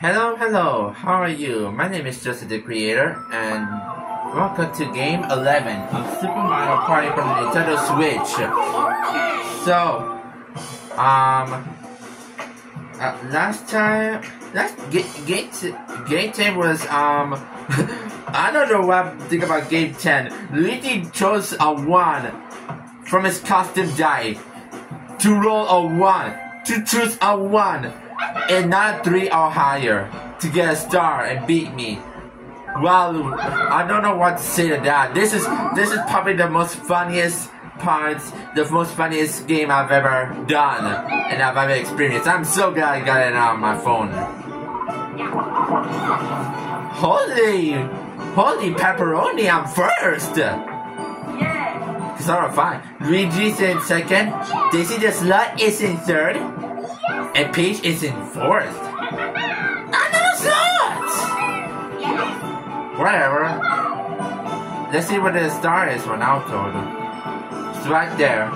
Hello, hello, how are you? My name is Joseph the Creator, and welcome to Game 11 of Super Mario Party from the Nintendo Switch. So, um, uh, last time, last game, game, game 10 was, um, I don't know what I think about game 10. Luigi chose a 1 from his custom die to roll a 1, to choose a 1 and not three or higher to get a star and beat me. Well, I don't know what to say to that. This is this is probably the most funniest parts, the most funniest game I've ever done and I've ever experienced. I'm so glad I got it on my phone. Holy, holy pepperoni! I'm first. It's alright, fine. Luigi's in second. Daisy the Slut is in third. And Peach is in fourth. Another slot! Whatever. Let's see where the star is for now, Toad. It's right there.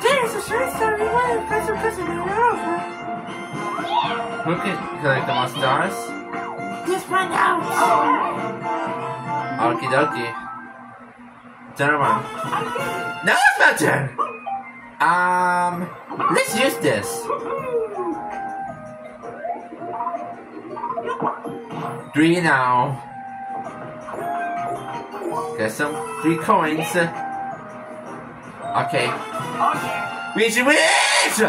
There's a short star in one because we're pressing it over. Who can collect the most stars? This one out! Okie dokie. Turn around. Now it's my turn! Um, let's use this. Three now. Get some three coins. Okay. Which which?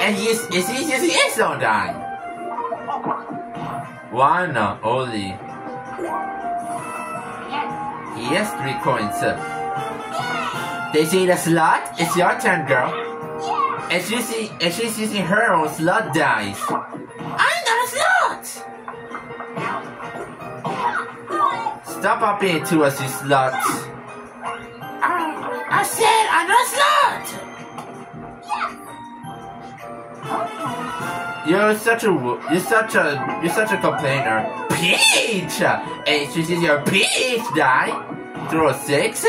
And he's is he is on die. One only. He has three coins. They see the slot? It's your turn, girl. And she's, and she's using her own slot dice. I'm not a slot! Stop up into us, you slut. I, I said I'm not a slut! You're such a you're such a you're such a complainer. Peach! And she's using your peach die. Throw a six.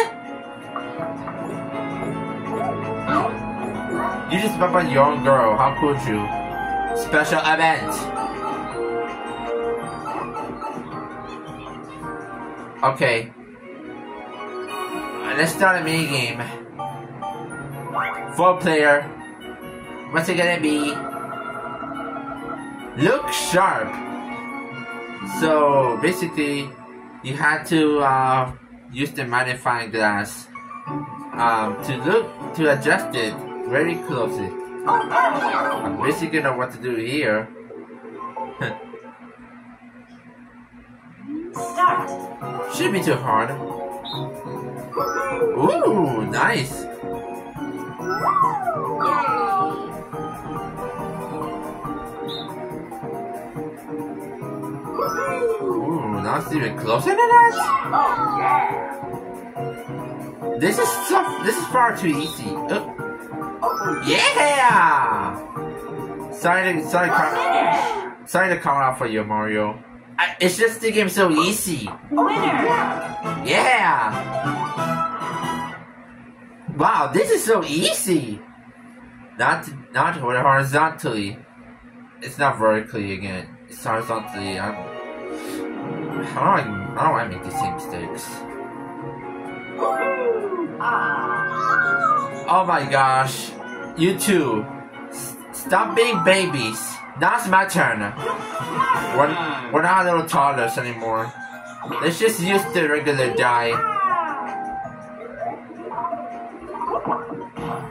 You just bump on your own girl. How could you? Special event. Okay. Let's start a mini game. Four player. What's it gonna be? Look sharp. So basically, you had to uh, use the magnifying glass um, to look to adjust it very closely. I'm basically know what to do here. Start. Should be too hard. Ooh, nice. Ooh, now it's even closer to that. Oh yeah. This is tough. This is far too easy. Uh, yeah. Sorry to sorry, car- Finish. sorry to call out for you, Mario. I, it's just the game so easy. Winner. Yeah. Wow, this is so easy. Not not horizontally. It's not vertically again. It's horizontally. I'm. How do I? How do I make the same mistakes? Ah. Oh my gosh. You two. Stop being babies. Now it's my turn. We're, we're not little toddlers anymore. Let's just use the regular die.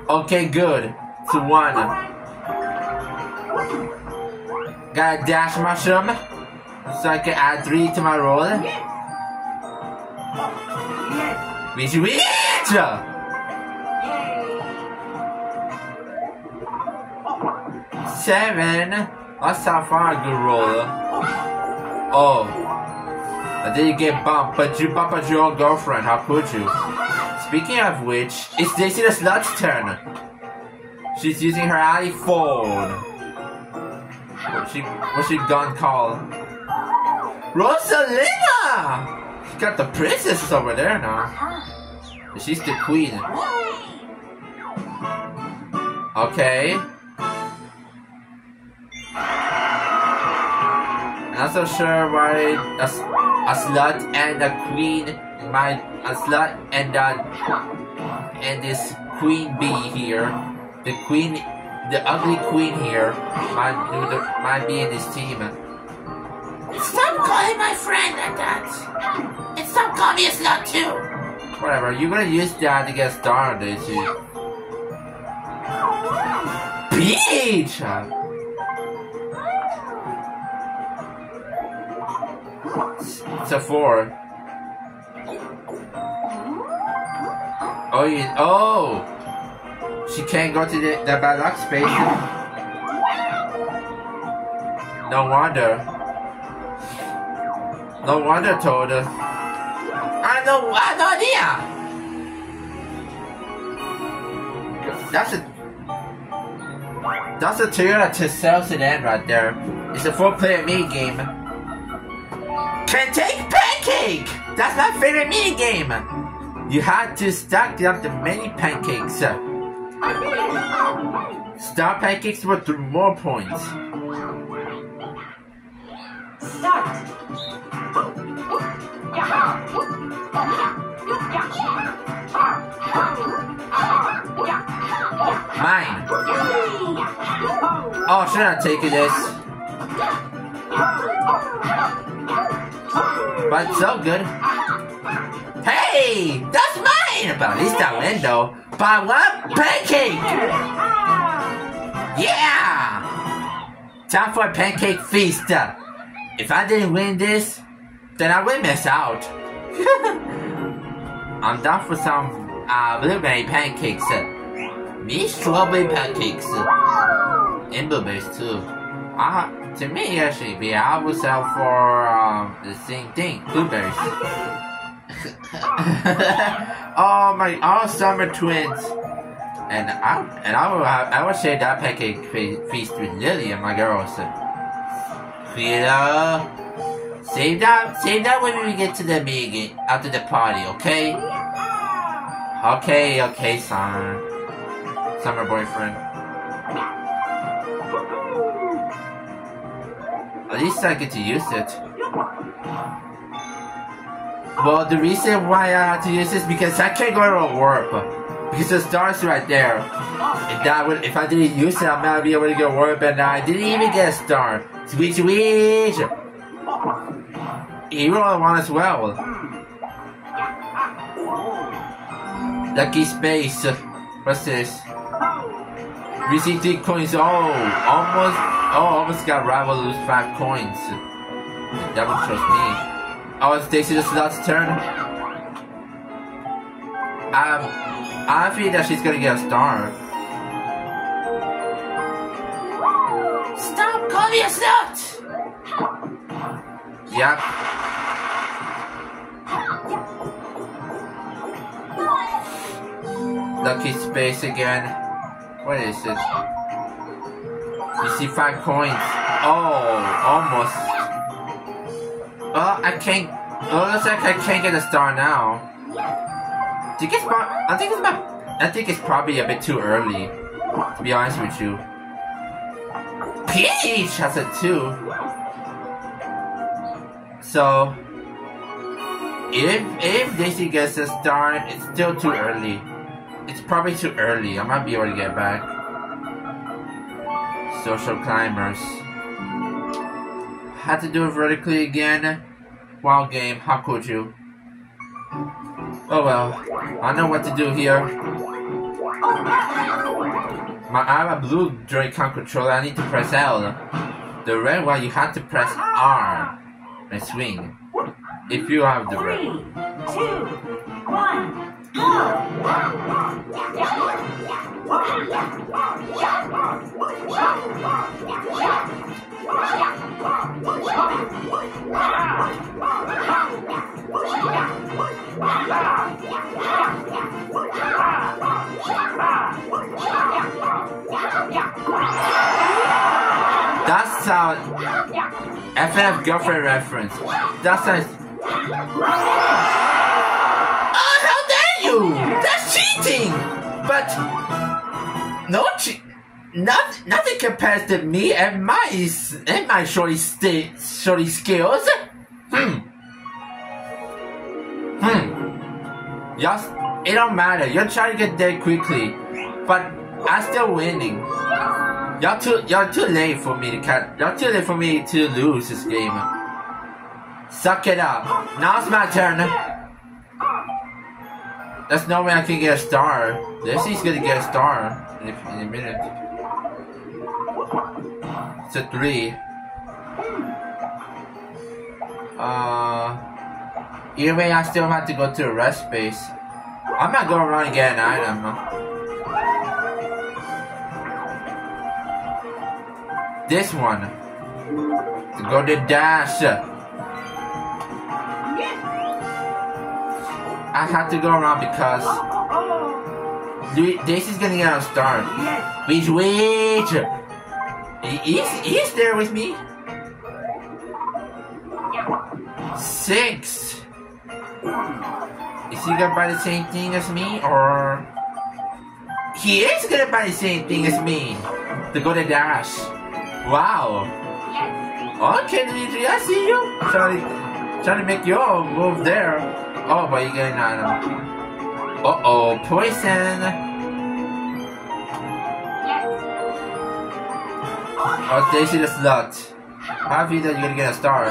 Okay, good. It's one. Got a dash mushroom. So I can add three to my roll. Yes. Which which? Seven. That's how far a good roll. Oh. I didn't get bumped, but you bumped your own girlfriend. How could you? Speaking of which, it's Daisy the Slut's turn. She's using her iPhone. What's she, what's she gun called? Rosalina! She got the princess over there now. Uh-huh. She's the queen. Okay. Not so sure why a, a slut and a queen might a slut and a and this queen bee here, the queen, the ugly queen here, might might be in this team. Stop calling my friend like that. And stop calling me a slut too. Whatever, you're gonna use that to get started. You. Peach! It's a four. Oh, you, oh! She can't go to the, the bad luck space. No wonder. No wonder, told her. I know, I had no idea. That's a that's a Toyota Tercel sedan right there. It's a four-player mini game. Can take pancake. That's my favorite mini game. You had to stack up the many pancakes. Star pancakes worth three more points. Start. Mine. Oh, should I take this? But so good. Hey, that's mine. But at least I win though. By one pancake. Yeah. Time for a pancake feast. If I didn't win this, then I will miss out. I'm down for some uh, blueberry pancakes. Me strawberry pancakes. And blueberries too. Uh, to me, actually, yeah, I would sell for um, the same thing, blueberries. oh my, all summer twins. And I and I will I will share that pancake feast with Lily and my girls. Frida, save that, save that when we get to the meeting after the party, okay? Okay, okay, summer, summer boyfriend. At least I get to use it. Well, the reason why I had to use this because I can't go to warp because the star's right there. If that would, if I didn't use it, I might be able to get warp, and I didn't even get a star. Sweet, sweet. Hero I want as well. Lucky space. What's this? Three coins. Oh, almost. Oh, almost got rival lose five coins. That would trust me. Oh, it's Daisy the slot's turn. Um, I feel that she's gonna get a star. Stop calling slut. Yep. Lucky space again. What is it? You see five coins. Oh, almost. Oh, I can't. Oh, looks like I can't get a star now. I think it's. I think it's about. I think it's probably a bit too early. To be honest with you. Peach has a two. So, if if Daisy gets a star, it's still too early. It's probably too early. I might be able to get back. Social climbers. Had to do it vertically again. Wild game. How could you? Oh well. I know what to do here. My I have a blue Joy-Con controller. I need to press L. The red one you have to press R and swing. If you have the. Three, two, one, go! That's a FNF girlfriend reference. That's a. Oh, how dare you! That's cheating! But no, ch- not, nothing compares to me and my and my shorty sta- shorty skills. Hmm. Hmm. Y'all, it don't matter. You're trying to get there quickly, but I'm still winning. Y'all too, y'all too late for me to cut. Y'all too late for me to lose this game. Suck it up. Now it's my turn. There's no way I can get a star. Leslie's gonna get a star in a, in a minute. It's a three. Uh, either way, I still have to go to a rest space. I'm not going around and get an item. This one. To go to dash. I have to go around because Daisy's gonna get a star. Which wait! He- He's, he's there with me. Six. Is he gonna buy the same thing as me, or he is gonna buy the same thing as me? To go to dash. Wow. Yes. Okay, Dimitri, I see you. Trying to, trying to make your move there. Oh, but you getting an item. Uh oh, poison. Yes. Oh, Daisy the slut. Happy that you're gonna get a star.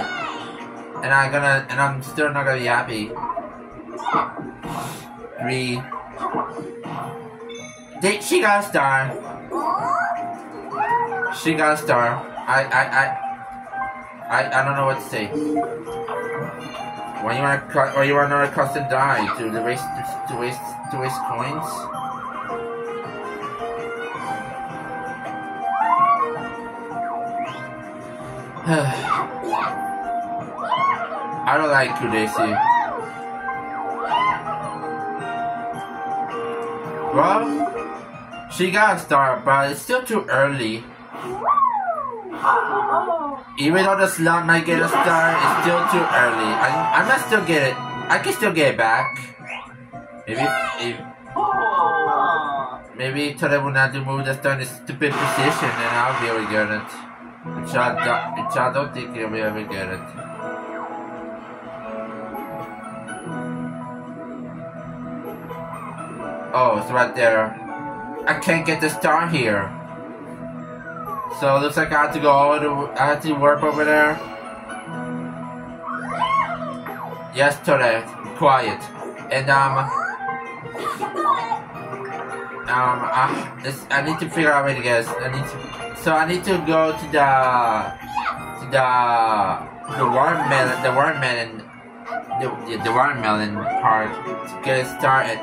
And I'm gonna, and I'm still not gonna be happy. Three. They, she got a star. She got a star. I, I, I, I, I don't know what to say. Why you wanna, cut, or you want another custom die to the waste, to waste, to waste coins? I don't like Kudeshi. Well, she got a star, but it's still too early. Even though the slot might get a star, it's still too early. I, I might still get it. I can still get it back. Maybe, if, maybe Tore will not to move the star in stupid position, and I'll be able to get it. Which I, don't- which I don't think I'll be able to get it. Oh, it's right there. I can't get the star here. So it looks like I have to go all the I have to warp over there. Yesterday, quiet. And um um I, I need to figure out where to get. I need to, so I need to go to the to the the watermelon the watermelon the the, the watermelon part to get started.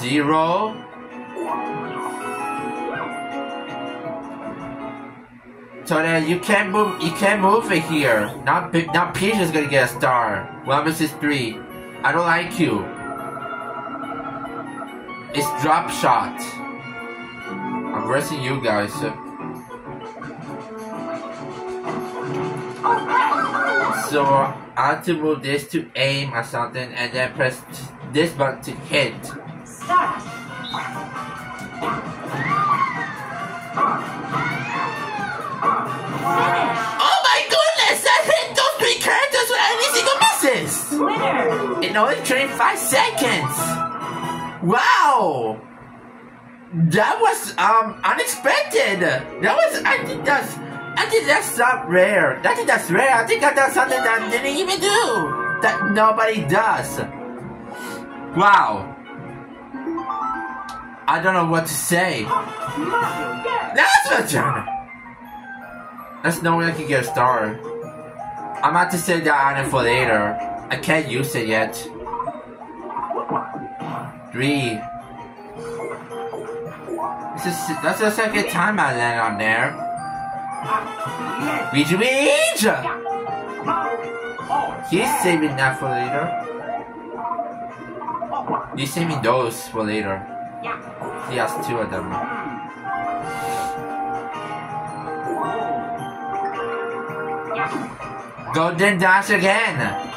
zero. So then you can't move. You can't move it here. Not not Peach is gonna get a star. Well, this is three. I don't like you. It's drop shot. I'm versing you guys. So, so I have to move this to aim or something, and then press this button to hit. Start. Only took five seconds. Wow. That was um unexpected. That was I think that's I think that's not rare. I think that's rare. I think I something that I didn't even do. That nobody does. Wow. I don't know what to say. That's my turn. That's no way I can get a star. I'm about to save that item for later. I can't use it yet. Three. This is that's the second time I land on there. Reach, reach! He's saving that for later. He's saving those for later. He has two of them. Golden Dash again!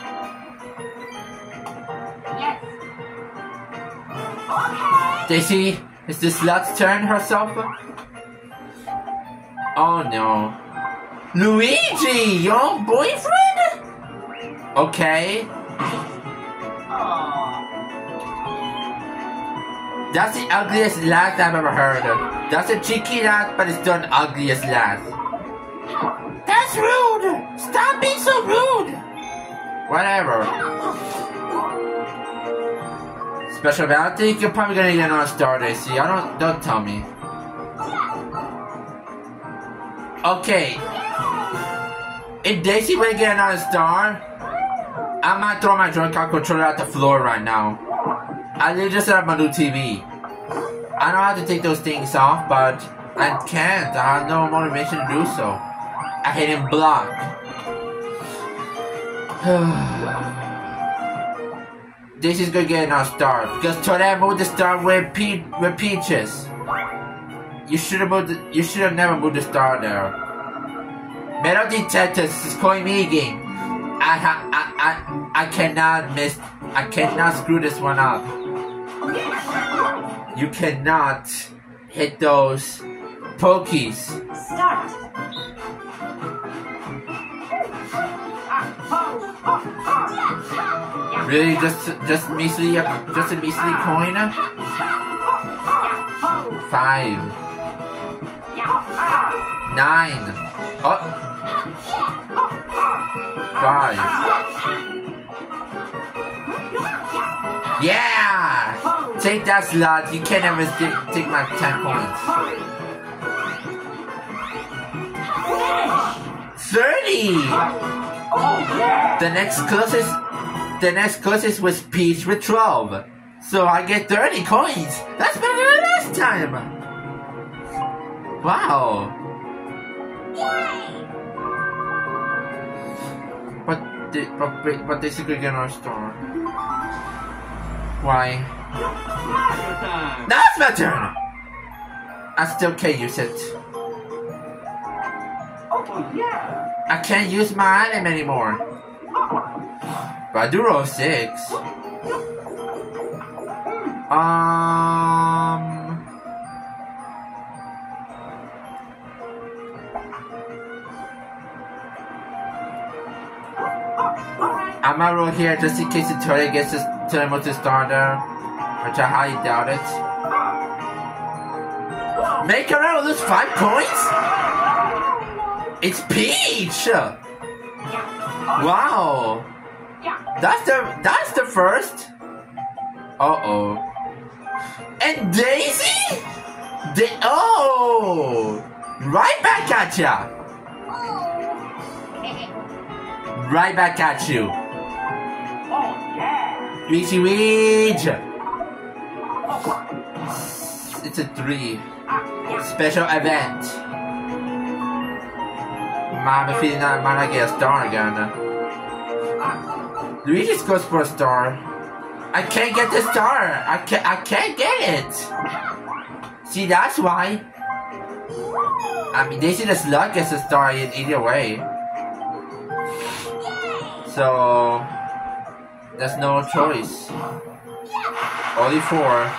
Daisy, Is this Slut's turn herself? Oh no. Luigi, your boyfriend? Okay. That's the ugliest laugh I've ever heard. That's a cheeky laugh, but it's the ugliest laugh. That's rude. Stop being so rude. Whatever. Special event. I think You're probably gonna get another star there. See, I don't. Don't tell me. Okay. If Daisy will get another star, I might throw my Joy-Con controller at the floor right now. I literally just set up my new TV. I know how to take those things off, but I can't. I have no motivation to do so. I hit him block. this is gonna get another star because Toadette moved the star with, Pe- with Peaches. You should have moved. The, you should have never moved the star there. Metal Detectors is calling me again. I ha- I I I cannot miss. I cannot screw this one up. You cannot hit those pokies. Start. Ah, ah, ah, Really, just just measly, just a measly coin? Oh. Five. Yeah! Take that slot. You can't ever take my ten points. Thirty. The next closest, the next closest was Peach with twelve. So I get thirty coins. That's better than last time. Wow. Yay! But the, but but basically get our star. Why? That's my turn. I still can't use it. Oh, yeah. I can't use my item anymore. Oh. But I do roll six. Um. I might roll here just in case the turret gets this the starter, which I highly doubt it. Make her out lose five points? It's Peach! Wow! That's the that's the first. Uh oh. And Daisy? Da- oh! Right back at ya! Right back at you. Oh, yeah. Reachy Weege! It's a three. Special event. He's not, might not get star again. Luigi's goes for a star. I can't get the star. I can't. I can't get it. See, that's why. I mean, they Daisy the Slug gets a star in either way. So there's no choice. Only four.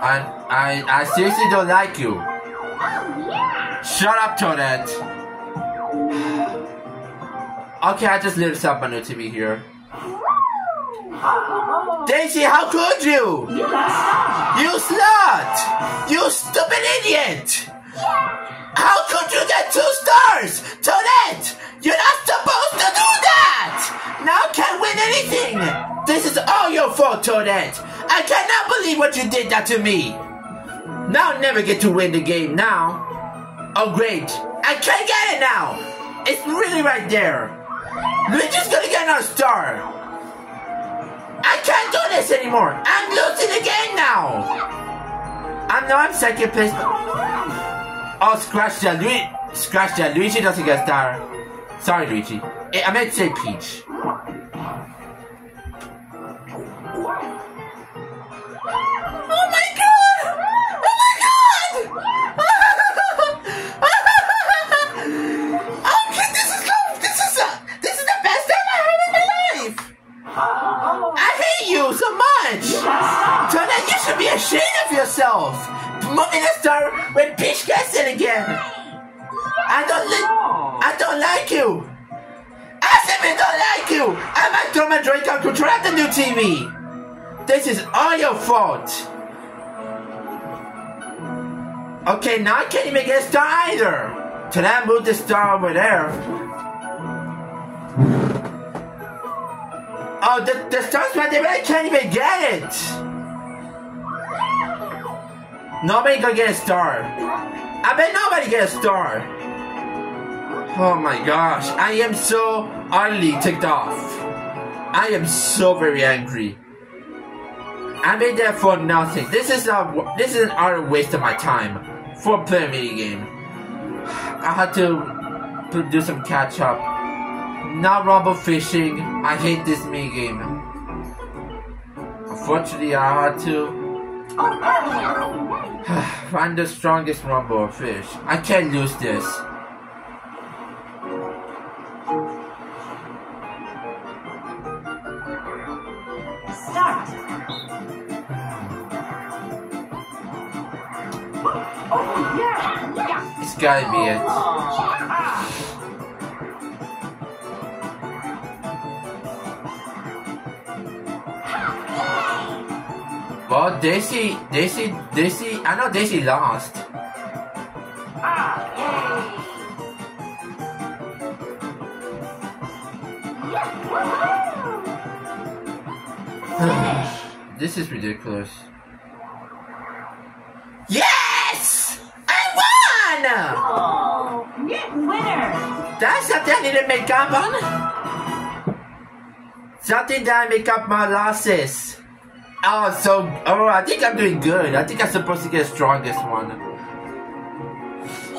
I I I seriously don't like you. Shut up, Toadette. Okay, I just lit up my new TV here. Daisy, how could you? You a. You slut! You stupid idiot! How could you get two stars? Toadette! You're not supposed to do that! Now can't win anything! This is all your fault, Toadette! I cannot believe what you did that to me! Now I'll never get to win the game now! Oh great! I can't get it now! It's really right there! Luigi's gonna get another star! I can't do this anymore! I'm losing the game now! I know I'm second place. Oh, scratch that. Luigi, scratch that. Luigi doesn't get a star. Sorry, Luigi. I meant to say Peach. Yourself. Star when Peach gets it again. I don't like. I don't like you. I simply don't like you. I might throw my drink out control at the new TV. This is all your fault. Okay, now I can't even get a star either. Till I move the star over there. Oh, the, the star's right there, but I can't even get it. Nobody gonna get a star. I bet nobody get a star. Oh my gosh, I am so utterly ticked off. I am so very angry. I made that for nothing. This is a this is an utter waste of my time for playing a mini game. I had to do some catch up. Not rumble fishing. I hate this mini game. Unfortunately, I had to find the strongest rumble fish. I can't lose this. Start. Oh, yeah. Yeah. It's gotta be it. Well, Daisy, Daisy, Daisy, I know Daisy lost. this is ridiculous. Yes! I won! Oh, winner. That's something I need to make up on. Something that I make up my losses. Oh, so oh, I think I'm doing good. I think I'm supposed to get strongest one.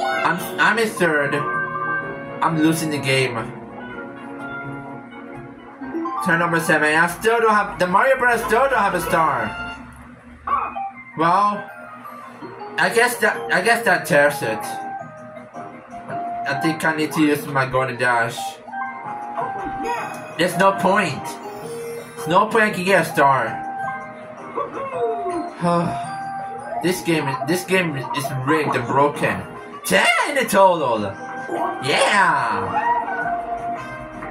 I'm I'm in third. I'm losing the game. Turn number seven. I still don't have the Mario Bros. Still don't have a star. Well, I guess that I guess that tears it. I think I need to use my golden dash. There's no point. There's no point I can get a star. this game, this game is rigged and broken. Ten in total. Yeah.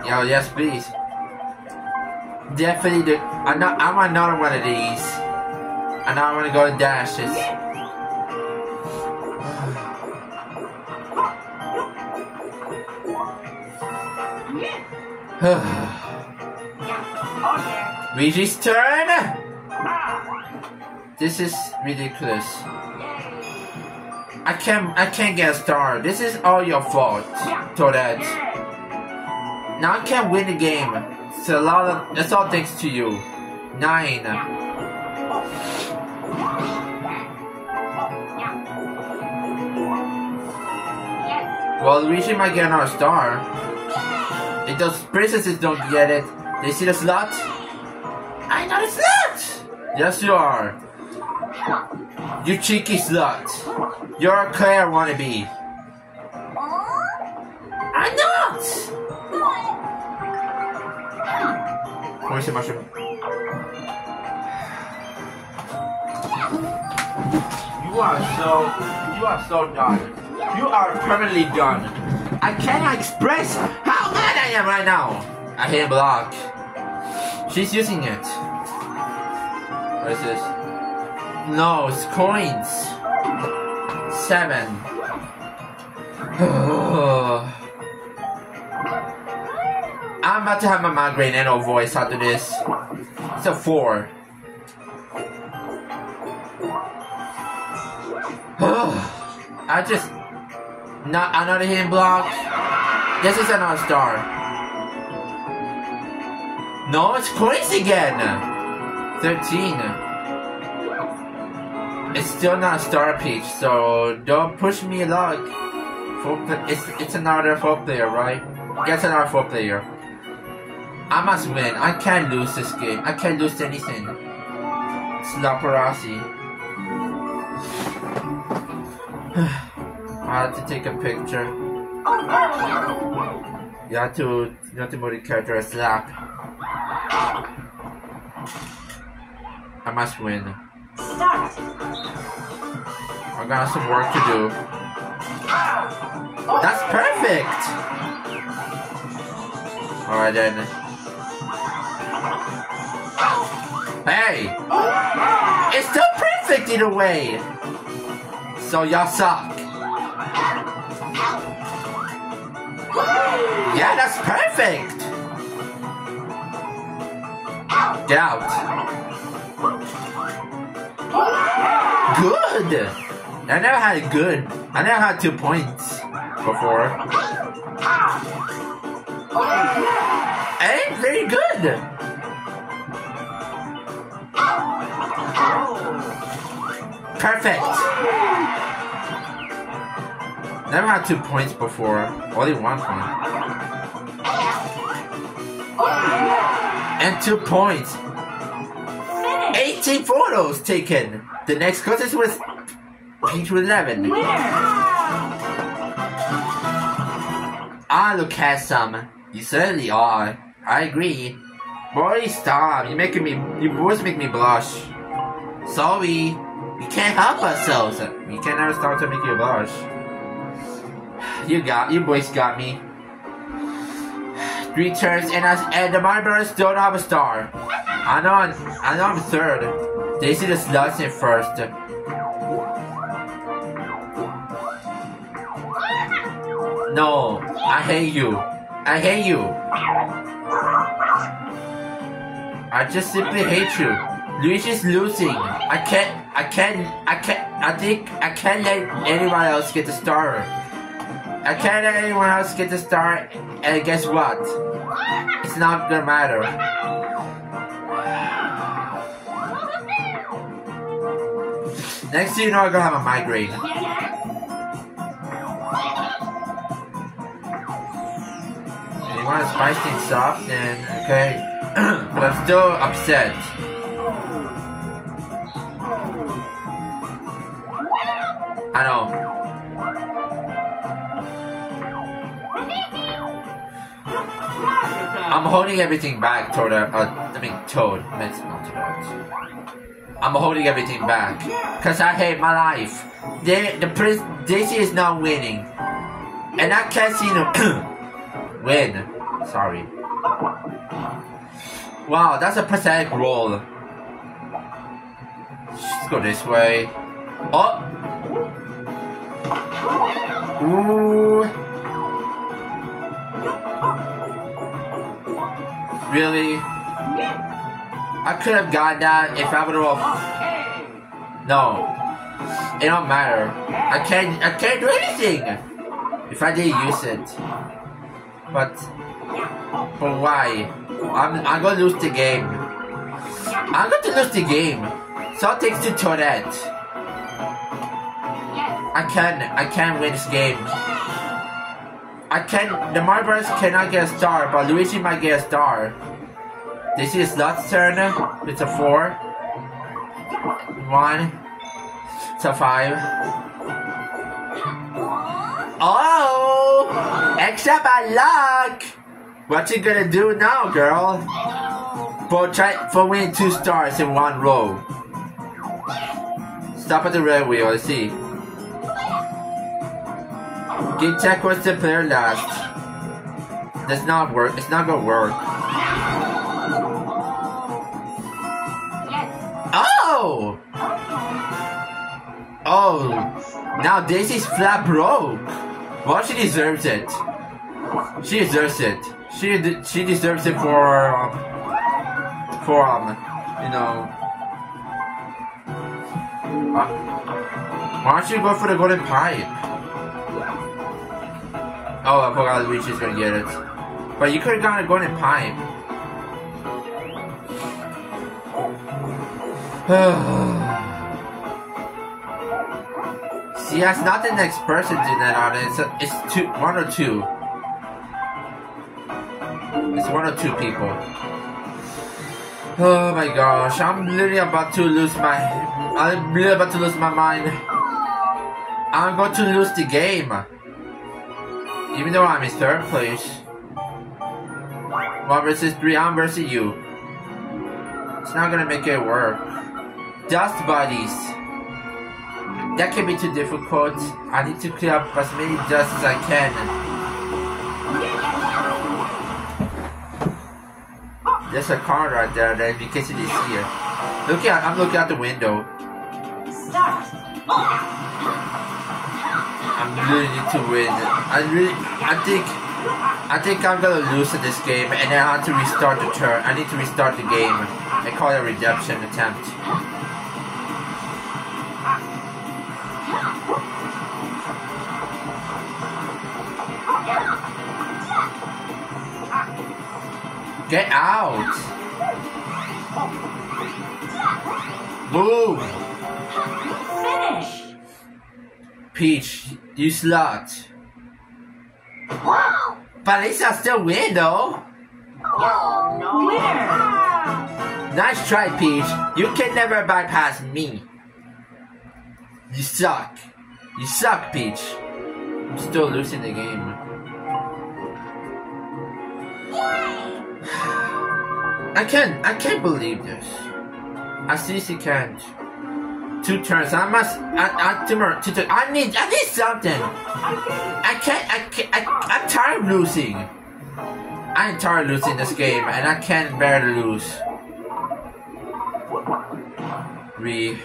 Yo, yes, please. Definitely, the, I, not, I want another one of these. And I'm gonna go to dashes. Luigi's turn! This is ridiculous. I can't I can't get a star. This is all your fault, Toadette. Now I can't win the game. It's a lot of it's all thanks to you. Nine. Well, Luigi might get another star. If those princesses don't get it, they see the slot? I know the slot! Yes, you are. You cheeky slut. You're a Claire wannabe. I'm not! Poison mushroom. You are so, you are so done. You are permanently done. I cannot express how mad I am right now. I hit a block. She's using it. What is this? No, it's coins. Seven. I'm about to have my migraine and no voice after this. It's a four. I just not another hidden block. This is another star. No, it's coins again. Thirteen. It's still not star peach, so don't push me luck. It's it's another four player, right? Yes, another four player. I must win. I can't lose this game. I can't lose anything. It's. I have to take a picture. You have to you have to move the character a slap. I must win. Start. I got some work to do. That's perfect! Alright then. Hey! It's still perfect either way! So y'all suck. Yeah, that's perfect! Get out. Good! I never had a good. I never had two points before. Hey, very good! Perfect! Never had two points before. Only one point. And two points. Finish. 18 photos taken. The next closest was Peach 11. Winner. I look handsome. You certainly are. I agree. Boy, stop. You're making me. Your voice make me blush. Sorry. We can't help ourselves. We can never start to make you blush. You got. You boys got me. Three turns and, I, and the Mario Bros. still don't have a star. I know. I know. I'm third. They see the in first. No, I hate you. I hate you. I just simply hate you. Luigi's losing. I can't. I can't. I can't. I think I can't let anyone else get the star. I can't let anyone else get the star. And guess what? It's not gonna matter. Next thing you know, I'm gonna have a migraine. And you want to spice things up, then okay. but I'm still upset. I know. I'm holding everything back toward uh, uh I mean Toad. It's not Toad. I'm holding everything back. Oh, Cause I hate my life. They, the prince Daisy is not winning. And I can't see no win. Sorry. Wow, that's a pathetic roll. Let's go this way. Oh! Ooh. Really? I could have got that if I would have. No. It don't matter. I can't. I can't do anything if I didn't use it. But. But why? I'm. I'm gonna lose the game. I'm going to lose the game. So thanks to Toadette. I can't. I can't win this game. I can't. The Marbles cannot get a star, but Luigi might get a star. This is Lut's turn. It's a four. One. It's a five. Oh! Extra bad luck! What you gonna do now, girl? For try for winning two stars in one row. Stop at the red wheel, let's see. Get check what's the player last. That's not work. It's not gonna work. Oh! Oh! Now Daisy's flat broke. Well, she deserves it. She deserves it. She de- she deserves it for um, for um, you know. Uh, why don't you go for the golden pipe? Oh, I forgot Luigi's gonna get it. But you could have gotten a golden pipe. See, that's not the next person doing that on it. It's, a, it's two, one or two. It's one or two people. Oh my gosh, I'm literally about to lose my. I'm literally about to lose my mind. I'm going to lose the game. Even though I'm in third place. One versus three, I'm versus you. It's not gonna make it work. Dust buddies. That can be too difficult. I need to clear up as many dust as I can. There's a car right there that in case you didn't see it. Look at I'm looking out the window. Start. I really need to win. I really I think I think I'm gonna lose in this game and I have to restart the turn. I need to restart the game. I call it a redemption attempt. Get out! Move! Finish. Peach, you slut. Wow. But at least I still win though. Oh, no. Winner. Ah. Nice try, Peach. You can never bypass me. You suck. You suck, Peach. I'm still losing the game. I can't. I can't believe this. I seriously can't. Two turns. I must. I. I. Two. Two. I need. I need something. I can't. I can't. I, I'm tired of losing. I'm tired of losing this game, and I can't bear to lose. Three.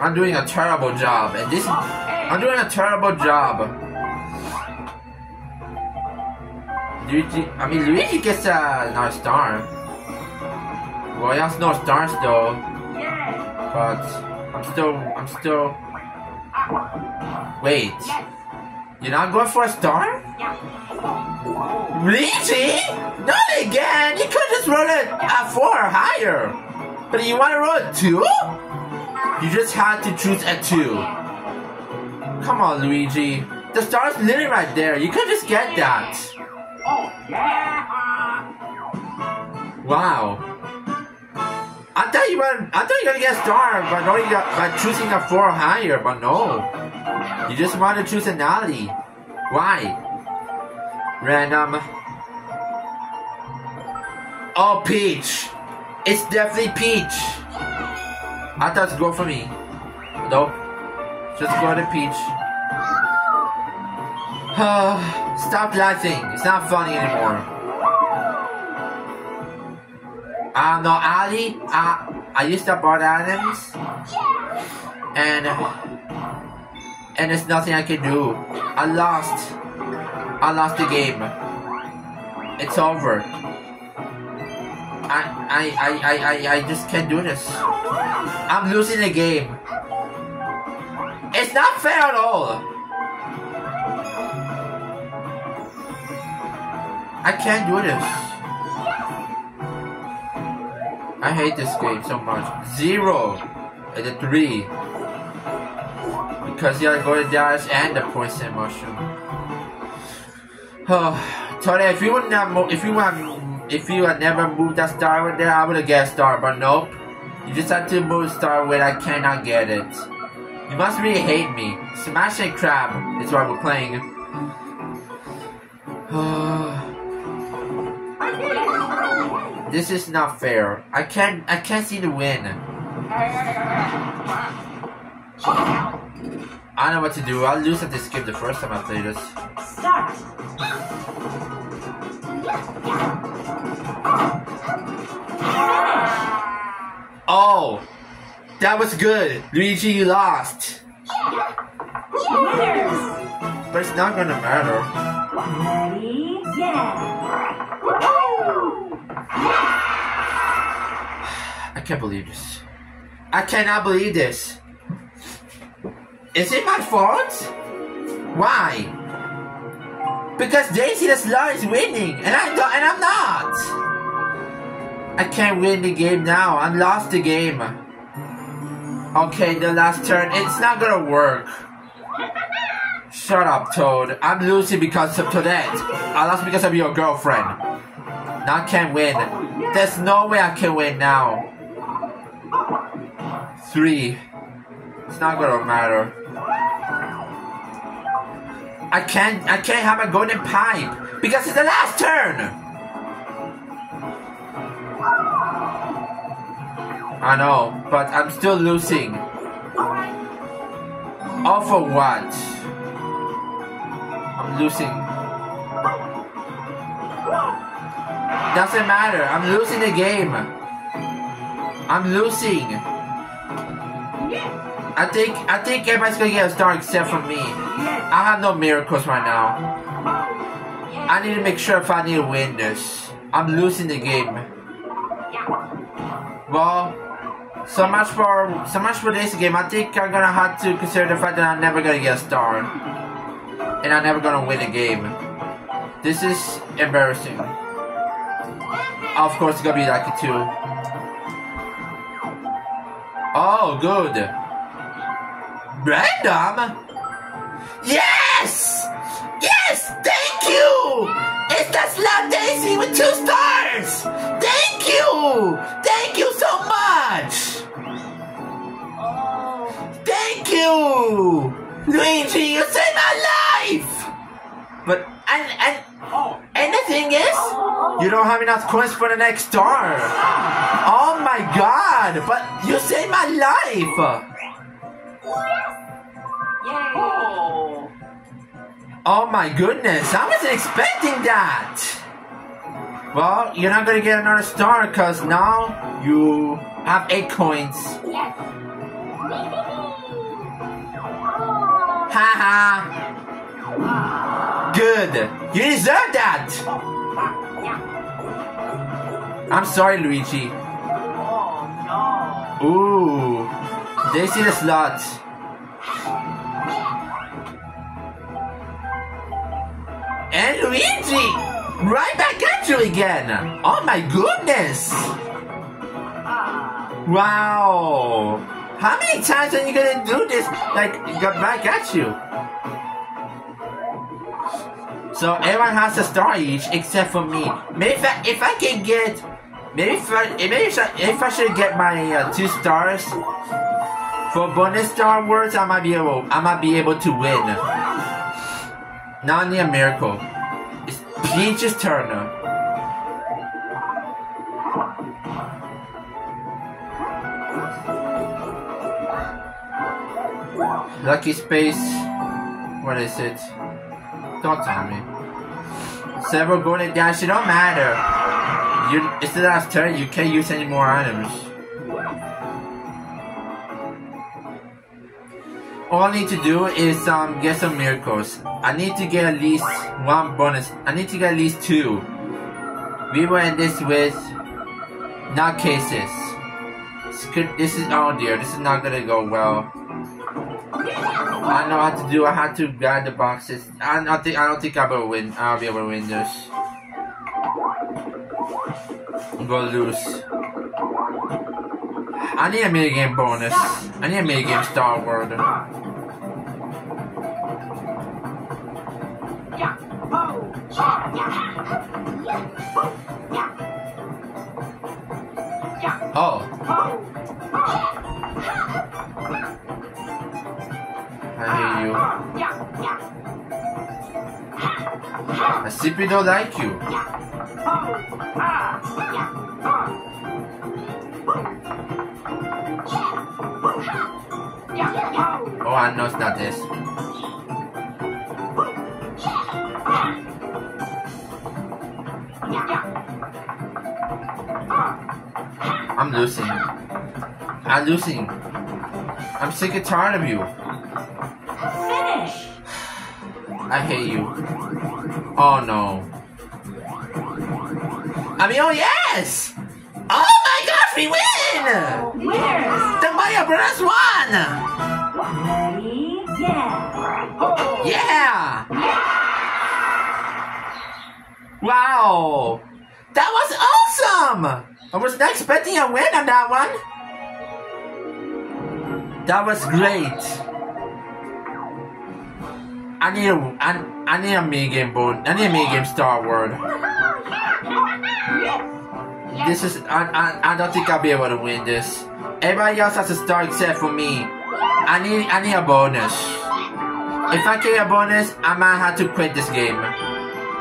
I'm doing a terrible job, and this. I'm doing a terrible job. Luigi, I mean, Luigi gets a a star. Well, has no stars though, but I'm still, I'm still. Wait, Yes. you're not going for a star? Yeah. Luigi? Not again! You could just roll it at four or higher. But you want to roll a two? You just had to choose a two. Come on, Luigi. The star's literally right there. You could just get that. Wow. I thought you were I thought you were gonna get a star by only by choosing a four or higher, but no. You just want to choose an alley. Why? Random. Oh, Peach. It's definitely Peach. I thought it's go for me. Nope. Just go to Peach. Stop laughing. It's not funny anymore. Uh, no, Ali, uh, I used to bought items. And, and there's nothing I can do. I lost. I lost the game. It's over. I, I, I, I, I, I just can't do this. I'm losing the game. It's not fair at all. I can't do this. I hate this game so much. Zero and a three. Because you gotta go to dash and the poison mushroom. Oh, Tony, if you would not if you had, if you had never moved that star right there, I would have get a star. But nope, you just have to move star where I cannot get it. You must really hate me. Smash and crab is what we're playing. This is not fair. I can't I can't see the win. I don't know what to do. I'll lose at this game the first time I play this. Start. Oh! That was good! Luigi, you lost! But it's not gonna matter. Ready? Yeah. I can't believe this. I cannot believe this. Is it my fault? Why? Because Daisy the Slur is winning, and I don't, and I'm not. I can't win the game now. I lost the game. Okay, the last turn. It's not gonna work. Shut up, Toad. I'm losing because of Toadette. I lost because of your girlfriend. Now I can win. There's no way I can win now. Three. It's not gonna matter. I can't I can't have a golden pipe because it's the last turn. I know, but I'm still losing. All for what? I'm losing Doesn't matter. I'm losing the game. I'm losing. I think I think everybody's gonna get a star except for me. I have no miracles right now. I need to make sure if I need to win this. I'm losing the game. Well, so much for so much for this game. I think I'm gonna have to consider the fact that I'm never gonna get a star, and I'm never gonna win a game. This is embarrassing. Of course, it's gonna be it too. Oh, good. Random. Yes! Yes! Thank you! It's the Slot Daisy with two stars! Thank you! Thank you so much! Thank you! Luigi, you saved my life! But And, and, and the thing is, you don't have enough coins for the next star. Oh my god! But you saved my life! oh my goodness! I wasn't expecting that. Well, you're not gonna get another star because now you have eight coins. Haha. Good. You deserve that. I'm sorry, Luigi. Oh, no. Ooh. They see the slot. And Luigi! Right back at you again! Oh my goodness! Wow. How many times are you gonna do this? Like, get back at you. So everyone has a star each except for me. Maybe if I, if I can get, maybe if I, maybe if I, if I should get my uh, two stars for bonus Star Wars, I might be able, I might be able to win. Now I need a miracle. It's Peach's turn. Lucky space. What is it? Don't tell me. Several golden dash. It don't matter. You. It's the last turn. You can't use any more items. All I need to do is um get some miracles. I need to get at least one bonus. I need to get at least two. We will end this with not cases. This is oh dear. This is not gonna go well. I know how to do. I had to grab the boxes. I don't think. I don't think I will win. I'll be able to win this. I'm. I need a minigame bonus. I need a minigame Star Wars. Oh. I hear you. I simply don't like you. Oh, I know it's not this. I'm losing. I'm losing. I'm sick and tired of you. Finish! I hate you. Oh no. I mean, oh yes! Oh my gosh, we win! Winners! The Mario Brothers won! Wow! That was awesome! I was not expecting a win on that one. That was great. I need a I, I need a mini game board. I need a mini game Star Wars. This is I, I I don't think I'll be able to win this. Everybody else has a star except for me. I need I need a bonus. If I get a bonus, I might have to quit this game.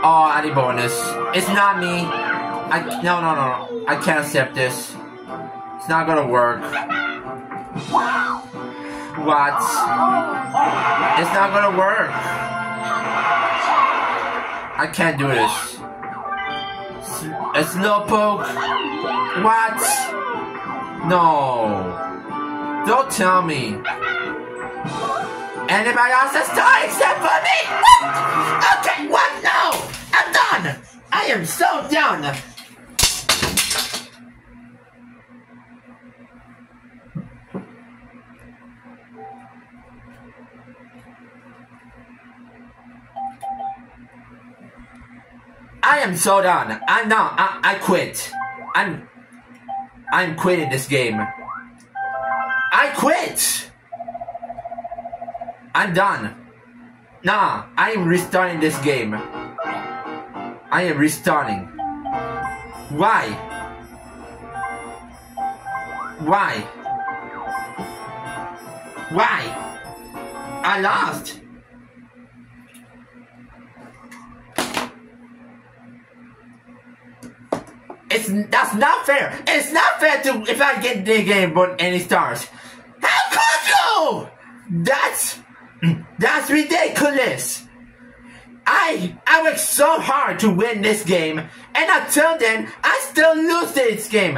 Oh, Addy bonus. It's not me. I no no no. I can't accept this. It's not gonna work. What? It's not gonna work. I can't do this. A slow poke. What? No. Don't tell me. Anybody else a star except for me? What? Okay, what? No! I'm done! I am so done! I am so done. I'm not. I, I quit. I'm. I'm quitting this game. I quit. I'm done. Nah, I am restarting this game. I am restarting. Why? Why? Why? I lost. It's that's not fair. It's not fair to if I get the game but any stars. How could you? That's that's ridiculous. I I worked so hard to win this game, and until then, I still lose this game.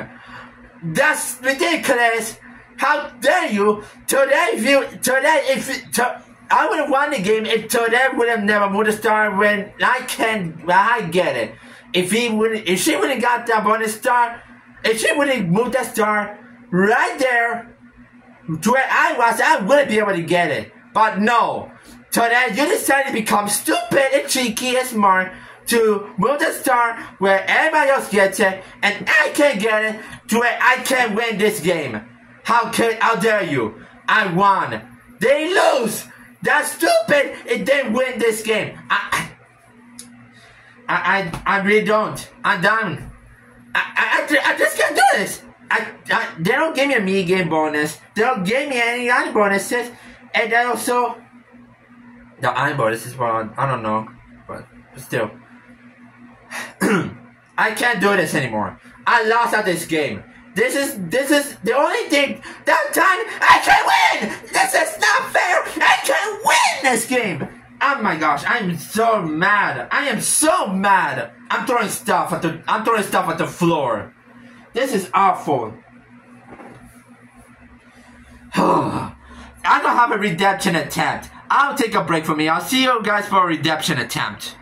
That's ridiculous. How dare you? Toadette, if you Toadette, if to, I would have won the game if Toadette would have never moved a star when I can. I get it. If he would, if she would have got that bonus star, if she would have moved that star right there to where I was, I would be able to get it. But no, Toadette you decided to become stupid and cheeky and smart to move the star where everybody else gets it, and I can't get it to where I can't win this game. How can, how dare you? I won. They lose. That's stupid. It didn't win this game. I, I, I, I really don't. I'm done. I, I, I, just can't do this. I, I, they don't give me a mini game bonus. They don't give me any other bonuses. And then also, the bonus is one. I don't know, but still, I can't do this anymore. I lost at this game. This is this is the only thing that time I can win. This is not fair. I can win this game. Oh my gosh, I'm so mad. I am so mad. I'm throwing stuff at the I'm throwing stuff at the floor. This is awful. I don't have a redemption attempt. I'll take a break for me. I'll see you guys for a redemption attempt.